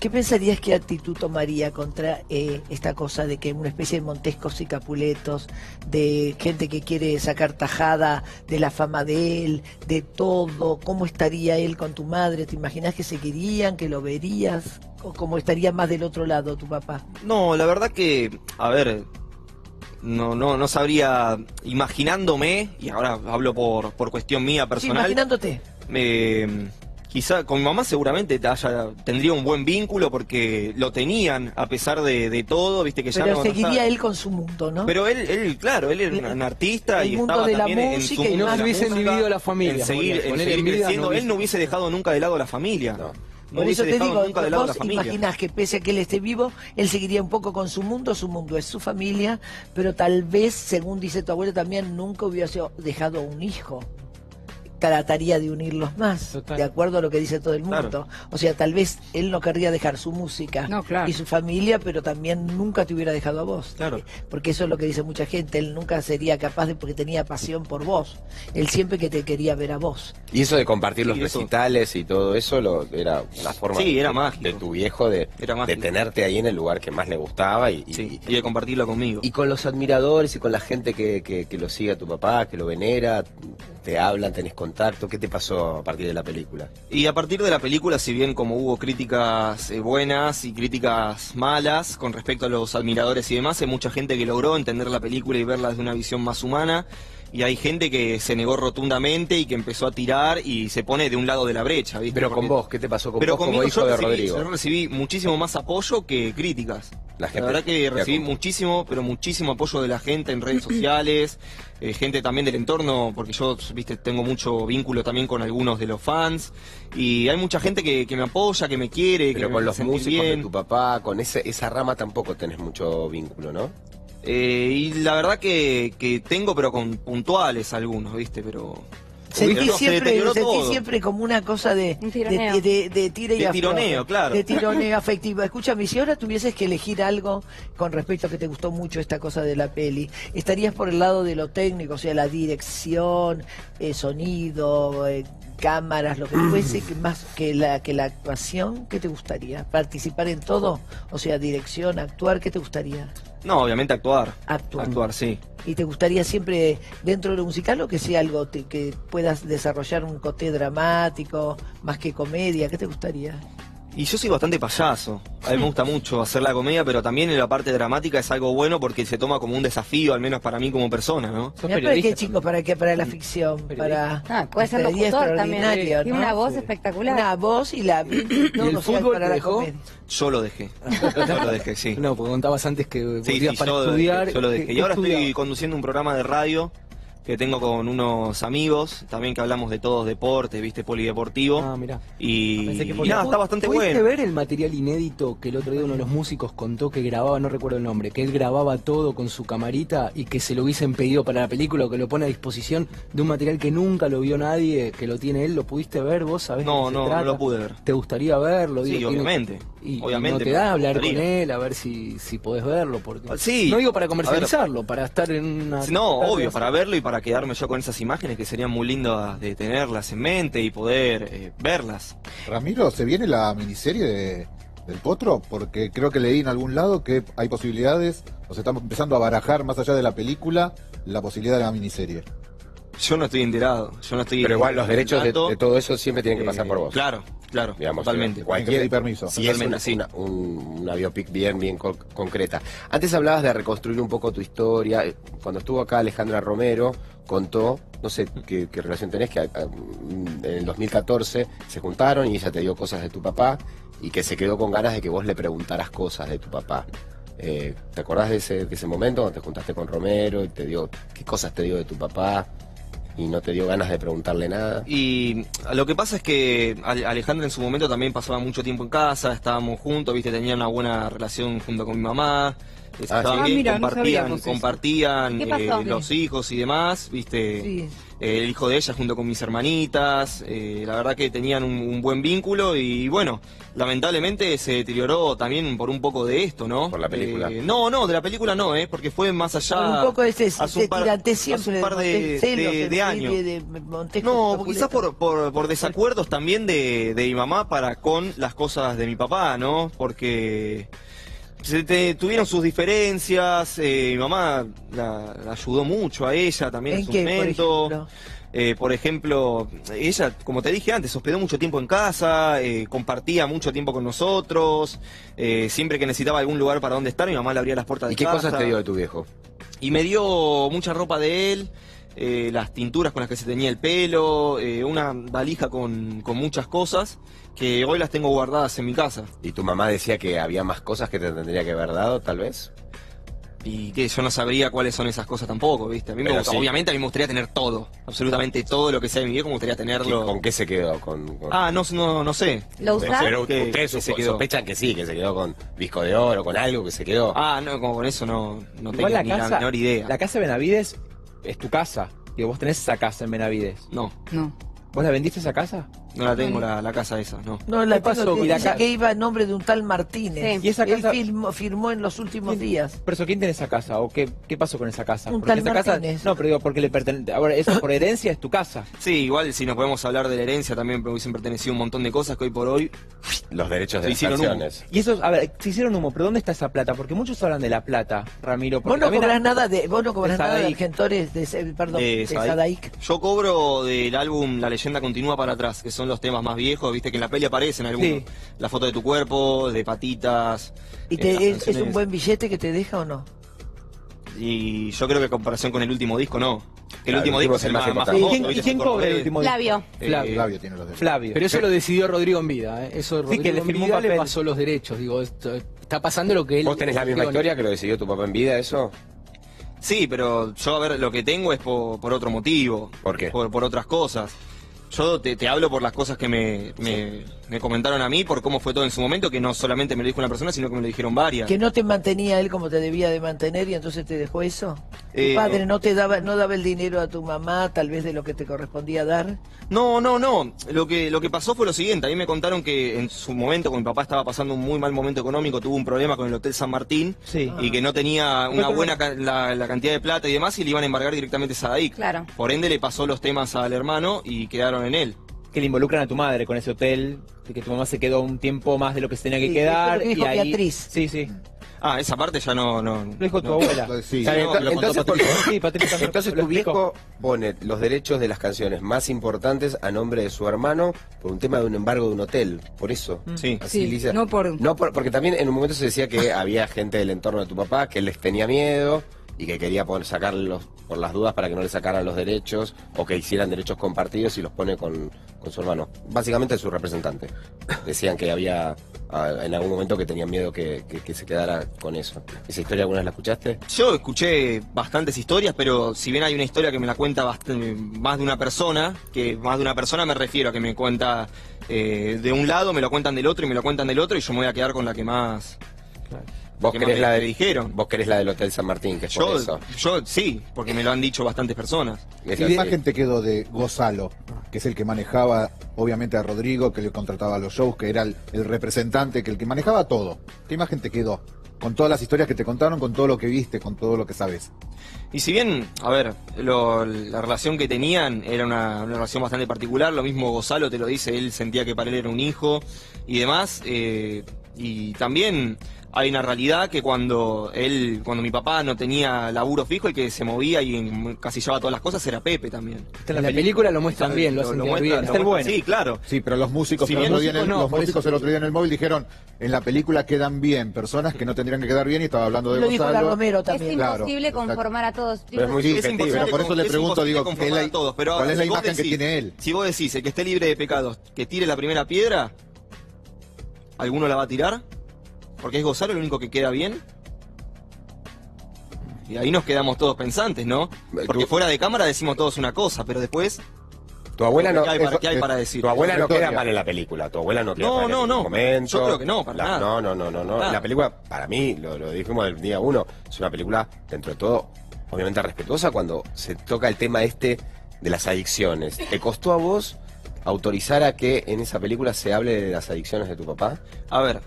¿Qué pensarías qué actitud tomaría contra eh, esta cosa de que una especie de Montescos y Capuletos, de gente que quiere sacar tajada de la fama de él, de todo? ¿Cómo estaría él con tu madre? ¿Te imaginas que seguirían, que lo verías? ¿O cómo estaría más del otro lado tu papá? No, la verdad que, a ver, no, no, no sabría, imaginándome, y ahora hablo por, por cuestión mía Sí, personal, imaginándote. eh, quizá con mi mamá seguramente haya- tendría un buen vínculo porque lo tenían a pesar de, de todo, viste que ya Pero no- no seguiría él con su mundo, ¿no? Pero él, él, claro, él era un, un artista El y mundo estaba de la también en música su y mundo la hubiesen dividido la familia, En seguir, en seguir en vida creciendo. no él hubiese- no hubiese dejado nunca de lado a la familia. No. No Por eso te digo, nunca de lado la imaginás que pese a que él esté vivo, él seguiría un poco con su mundo, su mundo es su familia, pero tal vez, según dice tu abuelo, también nunca hubiese dejado un hijo. Trataría de unirlos más, Total. de acuerdo a lo que dice todo el mundo. Claro. O sea, tal vez él no querría dejar su música No, claro. y su familia, pero también nunca te hubiera dejado a vos. Claro. Porque eso es lo que dice mucha gente, él nunca sería capaz de, porque tenía pasión por vos. Él siempre que te quería ver a vos. Y eso de compartir los eso. recitales y todo eso lo, era una forma Sí, era de, mágico. de tu viejo de, Era de mágico. tenerte ahí en el lugar que más le gustaba y, y- Sí, y de compartirlo conmigo. y con los admiradores y con la gente que, que, que lo sigue a tu papá, que lo venera, te hablan, tenés contacto. ¿Qué te pasó a partir de la película? Y a partir de la película, si bien como hubo críticas eh, buenas y críticas malas con respecto a los admiradores y demás, hay mucha gente que logró entender la película y verla desde una visión más humana. Y hay gente que se negó rotundamente y que empezó a tirar y se pone de un lado de la brecha, ¿viste? Pero con vos, ¿qué te pasó con Pero vos como conmigo hijo yo de recibí, Rodrigo? yo recibí muchísimo más apoyo que críticas. La La, gente verdad que recibí muchísimo, pero muchísimo apoyo de la gente en redes sociales, eh, gente también del entorno, porque yo, viste, tengo mucho vínculo también con algunos de los fans, y hay mucha gente que, que me apoya, que me quiere, Pero que con me los músicos de bien. tu papá, con ese, esa rama tampoco tenés mucho vínculo, ¿no? Eh, y la verdad que, que tengo, pero con puntuales algunos, viste, pero... Sentí no, siempre, sentí siempre como una cosa de, Un tironeo. de, de, de tira y De afloje. tironeo, claro. De tironeo afectivo. Escúchame, si ahora tuvieses que elegir algo con respecto a que te gustó mucho esta cosa de la peli, ¿estarías por el lado de lo técnico, o sea, la dirección, eh, sonido, eh, cámaras, lo que fuese, que más que la, que la actuación? ¿Qué te gustaría? ¿Participar en todo? O sea, dirección, actuar, ¿qué te gustaría? No, obviamente actuar. Actuar. Actuar, sí. ¿Y te gustaría siempre dentro de lo musical o que sea algo te- que puedas desarrollar un coté dramático más que comedia? ¿Qué te gustaría? Y yo soy bastante payaso. A mí me gusta mucho hacer la comedia, pero también en la parte dramática es algo bueno porque se toma como un desafío, al menos para mí como persona, ¿no? Mirá, ¿Para qué, chicos? ¿Para qué? Para la ficción. Para Ah, puede ser Este, y locutor también. extraordinario, Tiene ¿no? una voz Sí. espectacular. Una voz y la... ¿Y el fútbol para la comedia. Yo lo dejé. Yo lo dejé, sí. No, porque contabas antes que Sí, sí, para yo, estudiar. yo lo ¿Qué- dejé. Y ahora estoy conduciendo un programa de radio que tengo con unos amigos, también que hablamos de todos deportes, viste, polideportivo. Ah, mirá. Y, Pensé que y poli- nada, está bastante ¿Pudiste bueno. ver el material inédito que el otro día uno de los músicos contó que grababa, no recuerdo el nombre, que él grababa todo con su camarita y que se lo hubiesen pedido para la película o que lo pone a disposición de un material que nunca lo vio nadie, que lo tiene él? ¿Lo pudiste ver vos? ¿Sabés No, no, no lo pude ver. ¿Te gustaría verlo? Sí, Digo, obviamente. Y, y obviamente. no te da hablar con él, a ver si, si podés verlo. Porque... Sí. No digo para A ver. comercializarlo, para estar en una... No, obvio, para verlo y para quedarme yo con esas imágenes que serían muy lindas de tenerlas en mente y poder eh, verlas. Ramiro, ¿se viene la miniserie de, del Potro? Porque creo que leí en algún lado que hay posibilidades, o sea, estamos empezando a barajar más allá de la película, la posibilidad de la miniserie. Yo no estoy enterado, yo no estoy Pero igual los derechos de, todo eso siempre tienen que pasar eh, por vos. Claro, claro, Digamos, totalmente. que pedir permiso. Si es una, Totalmente, sí. una, un- una biopic bien, bien co- concreta. Antes hablabas de reconstruir un poco tu historia. Eh, Cuando estuvo acá Alejandra Romero, contó, no sé qué, qué relación tenés, que ah, mm, en el 2014 se juntaron y ella te dio cosas de tu papá y que se quedó con ganas de que vos le preguntaras cosas de tu papá. Eh, ¿Te acordás de ese, de ese momento cuando te juntaste con Romero y te dio, qué cosas te dio de tu papá y no te dio ganas de preguntarle nada? Y lo que pasa es que Ale- Alejandra en su momento también pasaba mucho tiempo en casa, estábamos juntos, viste, tenía una buena relación junto con mi mamá. Ah, estaban sí. Ah, mira, compartían, compartían eh, los hijos y demás, viste, Sí. eh, el hijo de ella junto con mis hermanitas, eh, la verdad que tenían un, un buen vínculo y bueno, lamentablemente se deterioró también por un poco de esto, ¿no? Por la película. Eh, no, no, de la película no, eh, porque fue más allá. Por un poco ese, hace ese un par- hace un par de, de- de años. de No, quizás por, por, por desacuerdos también de, de mi mamá para con las cosas de mi papá, ¿no? Porque se te- tuvieron sus diferencias, eh, mi mamá la, la ayudó mucho a ella también en, ¿En su qué, por momento. ejemplo? Eh, por ejemplo, ella, como te dije antes, hospedó mucho tiempo en casa, eh, compartía mucho tiempo con nosotros, eh, siempre que necesitaba algún lugar para donde estar, mi mamá le abría las puertas de ¿Y qué casa. cosas te dio de tu viejo? Y me dio mucha ropa de él, eh, las tinturas con las que se tenía el pelo, eh, una valija con, con muchas cosas que hoy las tengo guardadas en mi casa. ¿Y tu mamá decía que había más cosas que te tendría que haber dado, tal vez? Y que yo no sabría cuáles son esas cosas tampoco, ¿viste? A mí me gusta- sí. obviamente a mí me gustaría tener todo, absolutamente todo lo que sea de mi viejo me gustaría ¿Y tenerlo. ¿Con qué se quedó? ¿Con, con- Ah, no, no, no sé. ¿Lo usás? Pero que- ustedes que se quedó. sospechan que sí, que se quedó con disco de oro, con algo que se quedó. Ah, no, como con eso no, no tengo la ni la menor idea. la casa de Benavides es tu casa. Que vos tenés esa casa en Benavides. No, No. ¿Vos la vendiste esa casa? No la tengo la, la casa esa, no. No, la ¿Qué pasó? que, Y la ca- que iba a nombre de un tal Martínez. Sí. ¿Y esa Él casa- firmó, firmó en los últimos días. Pero eso, ¿quién tiene esa casa? ¿O qué, qué pasó con esa casa? Un Porque tal esa casa, Martínez. no, pero digo, porque le pertenece. Ahora, eso por herencia es tu casa. Sí, igual si nos podemos hablar de la herencia también me hubiesen pertenecido un montón de cosas que hoy por hoy Los derechos de hicieron humo. canciones. Y eso, a ver, se hicieron humo, pero ¿dónde está esa plata? Porque muchos hablan de la plata, Ramiro. porque Vos no hay- nada de, vos no cobras de nada de. Argentores, de, perdón, de de Sadaic. Yo cobro del álbum La leyenda continúa para atrás, que son los temas más viejos, viste que en la peli aparecen algunos. Sí. La foto de tu cuerpo, de patitas. ¿Y eh, te, es, un buen billete que te deja o no? Y yo creo que en comparación con el último disco, no. Que el Claro, último el disco es el más más. ¿Y quién, cobra el último disco? Flavio. Eh, Flavio tiene los derechos. Flavio. Pero eso lo decidió Rodrigo en vida, ¿eh? Eso Rodrigo que le firmó vida le pasó los derechos. Digo, esto- está pasando lo que él. ¿Vos tenés la misma historia que lo decidió tu papá en vida, eso? Sí, pero yo a ver, lo que tengo es por, por otro motivo. ¿Por qué? Por, por otras cosas. Yo te, te hablo por las cosas que me, me, me comentaron a mí, por cómo fue todo en su momento, que no solamente me lo dijo una persona, sino que me lo dijeron varias. Que no te mantenía él como te debía de mantener y entonces te dejó eso. Tu Eh, padre no te daba, no daba el dinero a tu mamá, tal vez de lo que te correspondía dar. No, no, no. Lo que, lo que pasó fue lo siguiente. A mí me contaron que en su momento, cuando mi papá estaba pasando un muy mal momento económico, tuvo un problema con el Hotel San Martín Sí. y que no tenía una Pero- buena ca- la, la cantidad de plata y demás y le iban a embargar directamente a Sadaic. Claro. Por ende le pasó los temas al hermano y quedaron en él. Que le involucran a tu madre con ese hotel, de que tu mamá se quedó un tiempo más de lo que se tenía que Sí, quedar. que y dijo ahí... Beatriz. Sí, sí. Ah, esa parte ya no... no Lo dijo tu abuela. Sí. No, lo entonces, contó. Sí, Entonces lo tu explicó. viejo pone los derechos de las canciones más importantes a nombre de su hermano por un tema de un embargo de un hotel. Por eso. Sí. Así, Sí, Lisa. no por- No por- porque también en un momento se decía que había gente del entorno de tu papá que les tenía miedo y que quería poner, sacarlos por las dudas para que no le sacaran los derechos o que hicieran derechos compartidos y los pone con, con su hermano. Básicamente su representante. Decían que había en algún momento que tenían miedo que, que- que se quedara con eso. ¿Esa historia alguna vez la escuchaste? Yo escuché bastantes historias, pero si bien hay una historia que me la cuenta más de una persona, que más de una persona me refiero a que me cuenta eh, de un lado, me lo cuentan del otro y me lo cuentan del otro y yo me voy a quedar con la que más... Vos ¿Qué querés la de, dijeron? Vos querés la del Hotel San Martín, que es por Yo, eso. yo sí, porque me lo han dicho bastantes personas. ¿Qué así. imagen te quedó de Gonzalo, que es el que manejaba, obviamente, a Rodrigo, que le contrataba los shows, que era el, el representante, que el que manejaba todo? ¿Qué imagen te quedó? Con todas las historias que te contaron, con todo lo que viste, con todo lo que sabes. Y si bien, a ver, lo- la relación que tenían era una, una relación bastante particular, lo mismo Gonzalo te lo dice, él sentía que para él era un hijo y demás, eh, y también hay una realidad que cuando él, cuando mi papá no tenía laburo fijo, el que se movía y encasillaba todas las cosas era Pepe también. En la película lo muestran bien, lo hacen quedar muestra- bien. lo Está el muestra- bueno. Sí, claro. Sí, pero los músicos, Si el bien otro día en el, músicos no, los por músicos eso el otro día en el móvil dijeron, en la película quedan bien personas que no tendrían que quedar bien y estaba hablando de Lo dijo. Romero Es también. Claro, imposible conformar a todos. Pero es muy Sí, Es por eso le es pregunto, digo, conformar ¿qué es la- a todos, pero cuál es la si imagen que tiene él? Si vos decís, el que esté libre de pecados, que tire la primera piedra, ¿alguno la va a tirar? Porque es Gonzalo el único que queda bien. Y ahí nos quedamos todos pensantes, ¿no? Porque Tú- fuera de cámara decimos todos una cosa, pero después... Tu abuela no. ¿Qué hay para, eso- qué hay es- para decir? Tu abuela no Historia. queda mal en la película, tu abuela no queda No, mal en no, no. momento. Yo creo que no, para La- nada. No, no, no, no. La película, para mí, lo, lo dijimos el día uno, es una película, dentro de todo, obviamente respetuosa cuando se toca el tema este de las adicciones. ¿Te costó a vos autorizar a que en esa película se hable de las adicciones de tu papá? A ver,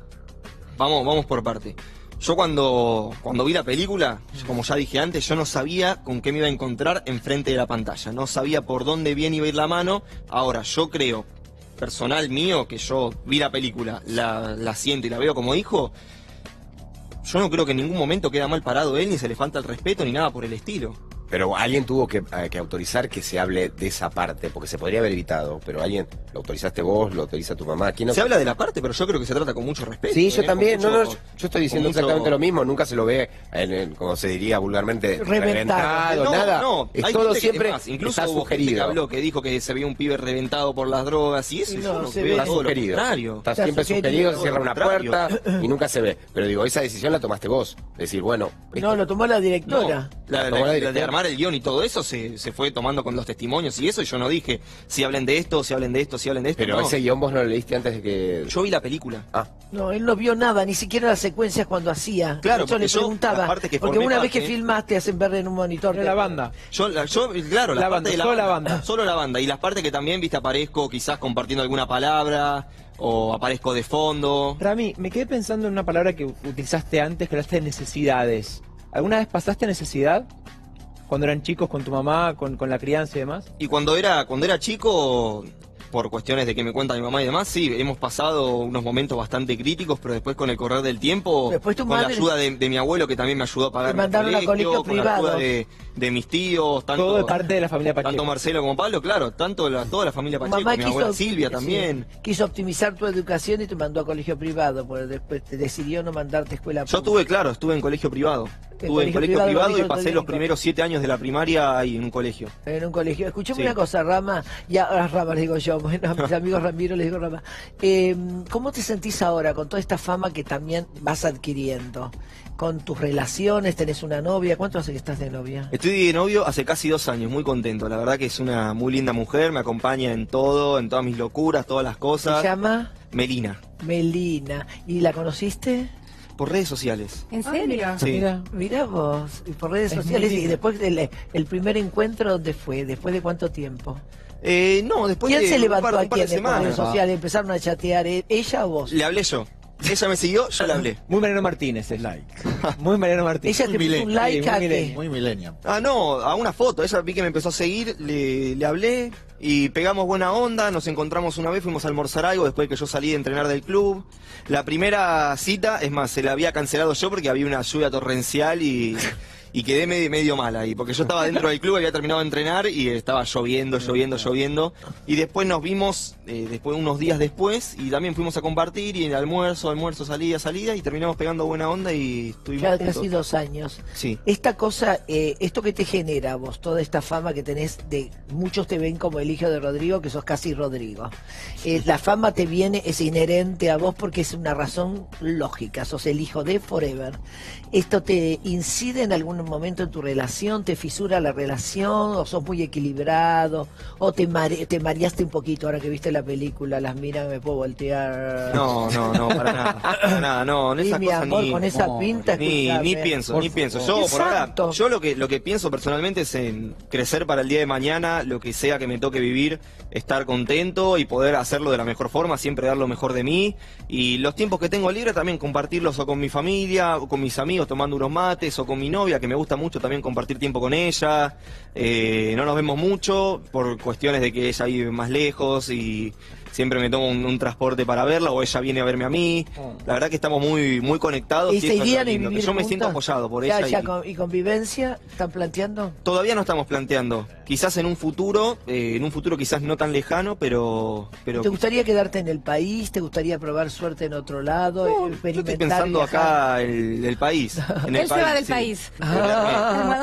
vamos, vamos por parte. Yo cuando, cuando vi la película, como ya dije antes, yo no sabía con qué me iba a encontrar enfrente de la pantalla. No sabía por dónde bien iba a ir la mano. Ahora, yo creo, personal mío, que yo vi la película, la, la siento y la veo como hijo, yo no creo que en ningún momento queda mal parado él, ni se le falta el respeto, ni nada por el estilo. Pero alguien tuvo que, eh, que autorizar que se hable de esa parte, porque se podría haber evitado, pero alguien, lo autorizaste vos, lo autoriza tu mamá. ¿Quién Se habla de la parte, pero yo creo que se trata con mucho respeto. Sí, ¿eh? yo Con también. mucho- no, no, yo- estoy diciendo mucho- exactamente lo mismo. Nunca se lo ve, en- en- como se diría vulgarmente, Reventado. reventado, No, nada. no, es hay todo que- siempre es más, incluso está hubo gente que sugerido. habló que dijo que se veía un pibe reventado por las drogas y eso no, no se ve- Está lo sugerido. Está Está siempre sugerido, sugerido, se cierra una puerta y nunca se ve. Pero digo, esa decisión la tomaste vos. Decir, bueno, No, lo tomó la No, directora. la, La la- la la de directora. Armar el guion y todo eso se, se fue tomando con los testimonios y eso y yo no dije si hablen de esto, si hablen de esto, si hablen de esto. pero no. ese guion vos no lo leíste antes de que. Yo vi la película. Ah, No, él no vio nada, ni siquiera las secuencias cuando hacía. Claro, yo le porque yo, parte una vez que parte- filmas te hacen ver en un monitor. Era la banda. Yo, la- yo claro, la, La parte banda, de la solo banda, la banda. Solo la banda. Y las partes que también, viste, aparezco quizás compartiendo alguna palabra o aparezco de fondo. Rami, me quedé pensando en una palabra que utilizaste antes, que hablaste de necesidades. ¿Alguna vez pasaste necesidad? Cuando eran chicos con tu mamá, con, la crianza y demás. Y cuando era, cuando era chico, por cuestiones de que me cuenta mi mamá y demás, sí, hemos pasado unos momentos bastante críticos, pero después con el correr del tiempo, con la ayuda de, de mi abuelo que también me ayudó a pagar mandaron mi a colegio con la privado. ayuda de, de mis tíos, tanto, Todo de parte de la familia tanto Pacheco. Marcelo como Pablo, claro, tanto la, toda la familia Pacheco, mamá mi quiso, abuela Silvia sí, también. quiso optimizar tu educación y te mandó a colegio privado, porque después te decidió no mandarte a escuela Yo pública. estuve, claro, estuve en colegio privado. Estuve en colegio colegio privado, privado, y pasé los primeros siete años de la primaria ahí en un colegio. En un colegio. Escuchame Sí. una cosa, Rama, y a, a Rama le digo yo, bueno, a mis amigos Ramiro les digo Rama. Eh, ¿Cómo te sentís ahora con toda esta fama que también vas adquiriendo? Con tus relaciones, tenés una novia, ¿cuánto hace que estás de novia? Estoy de novio hace casi dos años, muy contento. La verdad que es una muy linda mujer, me acompaña en todo, en todas mis locuras, todas las Se cosas. llama Melina, Melina. ¿Y la conociste? por redes sociales. Ah, ¿En serio? Sí. Mira, Mira vos, y por redes Es sociales, y después del el primer encuentro, ¿dónde fue? ¿Después de cuánto tiempo? Eh, no, después ¿Quién de se un levantó par- a un par de quién en redes semanas. sociales? ¿Empezaron a chatear eh, ella o vos? Le hablé yo. Ella me siguió, yo le hablé. muy Mariano Martínez es. Like. Muy Mariano Martínez. Ella te puso un millennial. like a qué? Muy millennial. Ah, no, a una foto. Ella vi que me empezó a seguir, le, le hablé Y pegamos buena onda, nos encontramos una vez, fuimos a almorzar algo después que yo salí de entrenar del club. La primera cita, es más, se la había cancelado yo porque había una lluvia torrencial y, y quedé medio, medio mal ahí. Porque yo estaba dentro del club, había terminado de entrenar y estaba lloviendo, lloviendo, lloviendo. Y después nos vimos, eh, después unos días después, y también fuimos a compartir y en el almuerzo, almuerzo, salida, salida, y terminamos pegando buena onda y estuvimos Ya juntos. casi dos años. Sí. Esta cosa, eh, esto que te genera vos, toda esta fama que tenés de muchos te ven como el hijo de Rodrigo, que sos casi Rodrigo. Eh, la fama te viene, es inherente a vos porque es una razón lógica, sos el hijo de Forever. ¿Esto te incide en algún momento en tu relación? ¿Te fisura la relación? ¿O sos muy equilibrado? ¿O te, mare- te mareaste un poquito ahora que viste la película? Las miras, me puedo voltear. No, no, no, para nada. Para nada, no, en Sí, esas mi cosas amor, ni, con esa no, pinta. ni, ni pienso, Por ni pienso. Yo por ahora, yo lo que lo que pienso personalmente es en crecer para el día de mañana, lo que sea que me toque vivir, estar contento y poder hacerlo de la mejor forma, siempre dar lo mejor de mí y los tiempos que tengo libre también compartirlos o con mi familia, o con mis amigos tomando unos mates o con mi novia que me gusta mucho también compartir tiempo con ella. Eh, no nos vemos mucho por cuestiones de que ella vive más lejos y siempre me tomo un, un transporte para verla o ella viene a verme a mí. La verdad que estamos muy muy conectados. ¿Y eso es y vivir Yo me siento apoyado por Ya, ella. ya y- con- ¿Y convivencia están planteando? Todavía no estamos planteando. Quizás en un futuro, eh, en un futuro quizás no tan lejano, pero... pero ¿Te gustaría quedarte en el país? ¿Te gustaría probar suerte en otro lado? No, yo estoy pensando viajar? acá el, el país. en el Él se va del sí. país.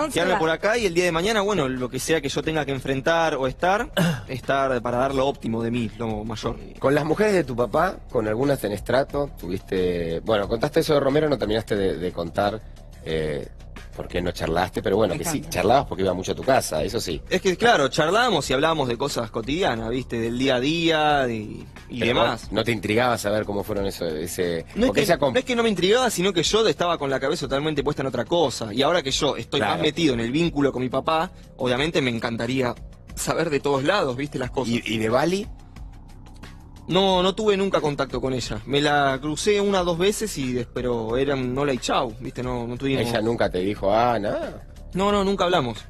Se Quedarme por acá y el día de mañana, bueno, lo que sea que yo tenga que enfrentar o estar, estar para dar lo óptimo de mí, lo mayor. Con las mujeres de tu papá, con algunas tenés trato, tuviste... Bueno, contaste eso de Romero, no terminaste de, de contar eh, por qué no charlaste, pero bueno, que sí, charlabas porque iba mucho a tu casa, eso sí. Es que, claro, charlábamos y hablábamos de cosas cotidianas, ¿viste? Del día a día y, demás. ¿No te intrigaba saber cómo fueron eso, ese... No es, que, comp- no es que no me intrigaba, sino que yo estaba con la cabeza totalmente puesta en otra cosa. Y ahora que yo estoy Claro. más metido en el vínculo con mi papá, obviamente me encantaría saber de todos lados, ¿viste? Las cosas. ¿Y, y de Bali? No, no tuve nunca contacto con ella. Me la crucé una o dos veces y des- pero era un hola y chau, ¿viste? No, no tuvimos... Ella nunca te dijo, ah, nada. No, no, nunca hablamos.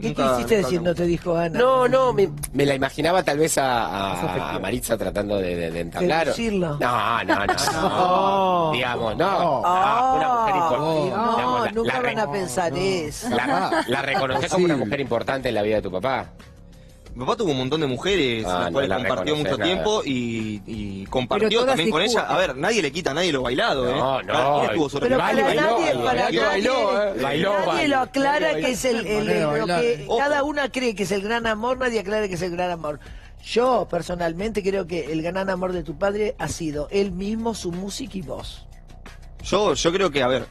¿Qué Nunca- quisiste nunca decir? No hablamos. te dijo Ana. No, no, me, me la imaginaba tal vez a, a, Maritza tratando de, de, de entablar. Seducirlo. No, no, no, no. No. Digamos, no. No. no, una mujer importante. No, Digamos, la- nunca la van a pensar eso. La, la reconoces como una mujer importante en la vida de tu papá. Mi papá tuvo un montón de mujeres, Ah, las no cuales la compartió mucho nada. tiempo y, compartió todas también con ella. A ver, nadie le quita a nadie lo bailado, ¿eh? No, no. Cada quien tuvo su Pero para bailó, nadie, bailó, para bailó, nadie, bailó, eh. Bailó, nadie lo aclara que es el, el- lo que cada una cree que es el gran amor, nadie aclara que es el gran amor. Yo personalmente creo que el gran amor de tu padre ha sido él mismo, su música y vos. Yo, yo creo que, a ver,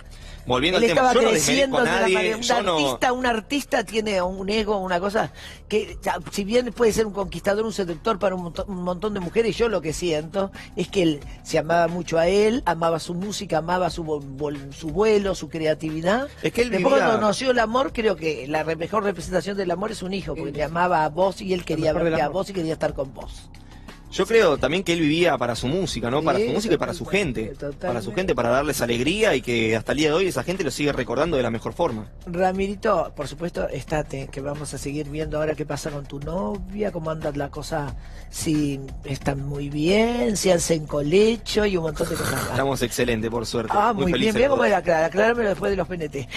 volviendo Él al tema, estaba yo creciendo a nadie. Un no... artista, un artista tiene un ego, una cosa que, si bien puede ser un conquistador, un seductor para un montón, un montón de mujeres, yo lo que siento es que él se amaba mucho a él, amaba su música, amaba su, vol- su vuelo, su creatividad. Es que él Después vivía- cuando conoció el amor, creo que la re- mejor representación del amor es un hijo, porque te amaba a vos y él quería verte a vos y quería estar con vos. Yo creo también que él vivía para su música, ¿no? Para Sí, su música y para su gente. totalmente. Para su gente, para darles alegría y que hasta el día de hoy esa gente lo sigue recordando de la mejor forma. Ramirito, por supuesto, estate, que vamos a seguir viendo ahora qué pasa con tu novia, cómo anda la cosa, si están muy bien, si hacen colecho y un montón de cosas más. Estamos excelentes, por suerte. Ah, muy, bien, bien como era Clara, acláramelo después de los PNT.